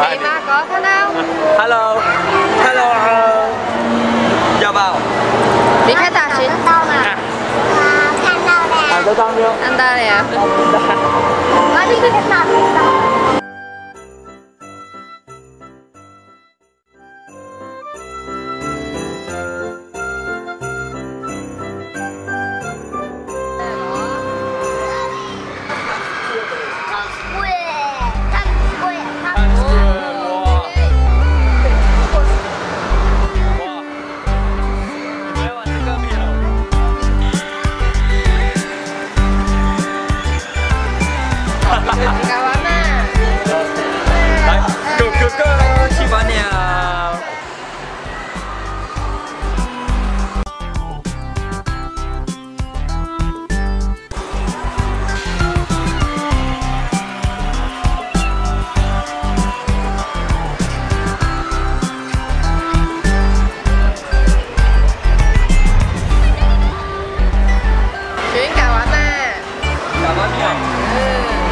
ngày có thế hello hello chào bảo đi khách ta chứ Anh ta nè. Anh ta nè.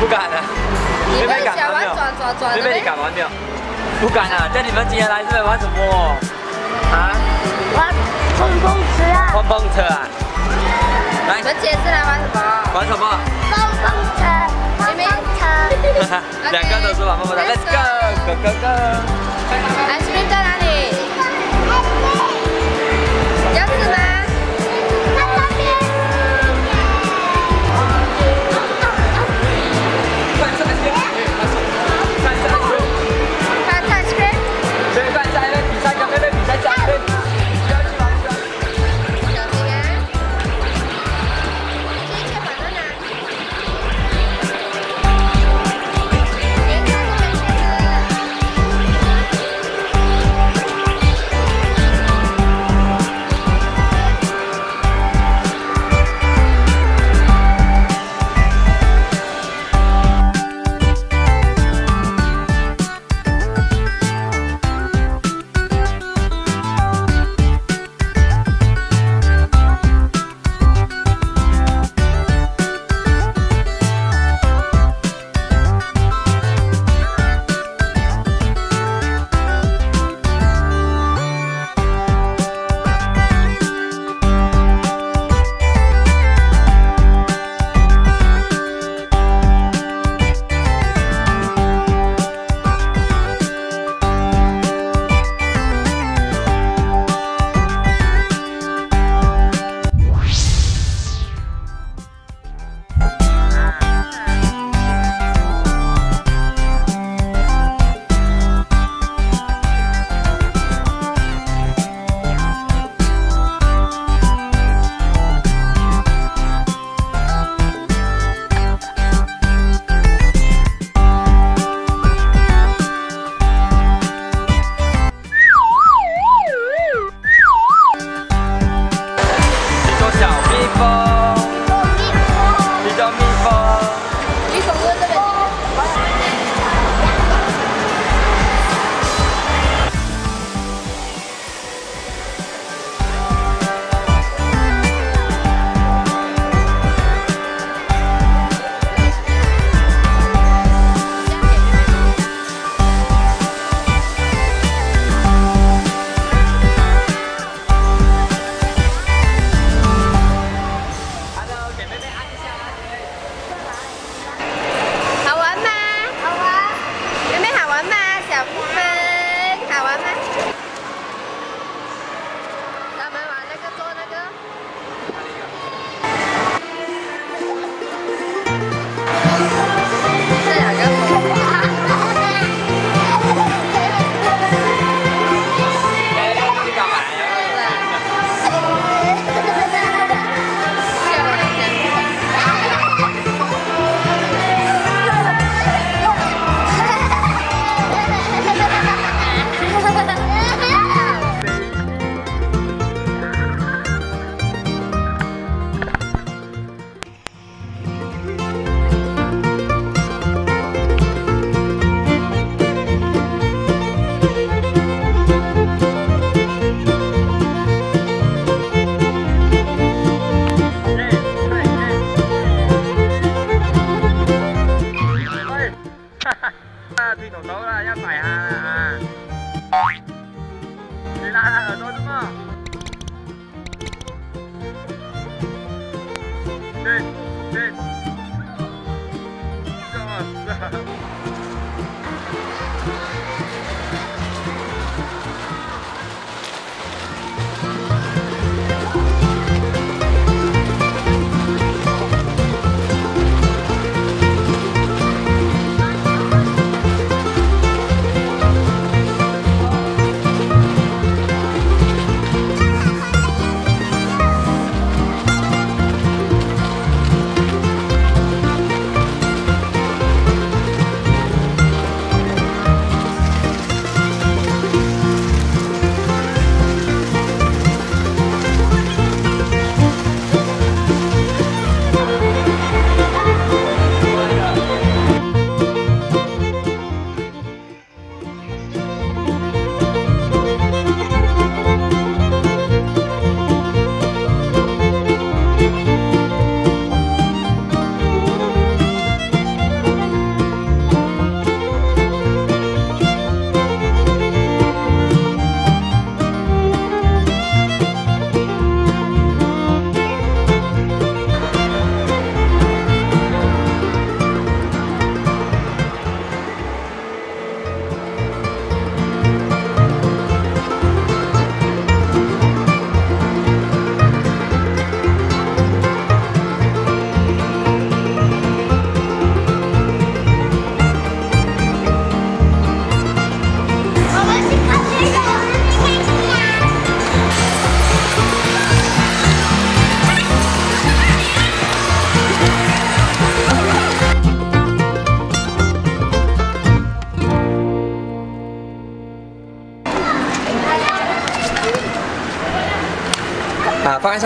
不敢了，随便敢玩转转，随便你敢玩没有？不敢啊！叫你们今天来这边玩什么？啊？玩碰碰车啊！碰碰车啊！来，我姐是来玩什么？玩什么？碰碰车，碰碰车。两个都是玩碰碰车 l e t s go，go go go。来，来。这边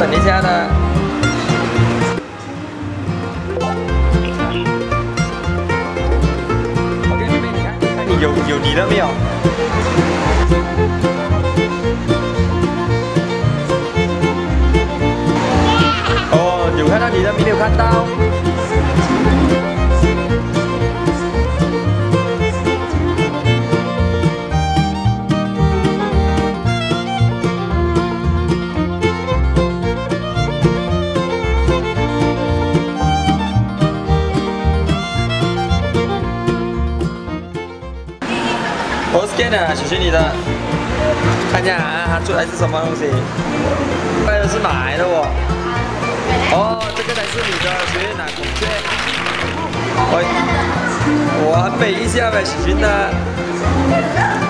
tỉnh đi xe nè nhiều nhiều đi lắm hiểu ồ ờ, oh, nhiều khách ăn đi ra video khách tao 是你的，看一下啊，它出来是什么东西？那是买的哦。哦，这个才是你的，云南孔雀。我我很美一下呗，小心的。